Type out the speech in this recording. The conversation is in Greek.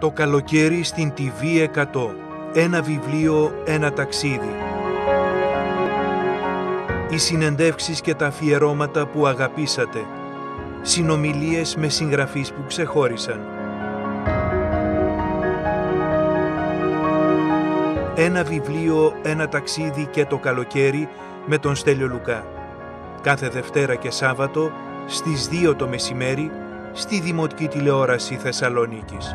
Το καλοκαίρι στην TV 100. Ένα βιβλίο, ένα ταξίδι. Οι συνεντεύξεις και τα αφιερώματα που αγαπήσατε. Συνομιλίες με συγγραφείς που ξεχώρισαν. Ένα βιβλίο, ένα ταξίδι και το καλοκαίρι με τον Στέλιο Λουκά. Κάθε Δευτέρα και Σάββατο στις 2 το μεσημέρι στη Δημοτική Τηλεόραση Θεσσαλονίκης.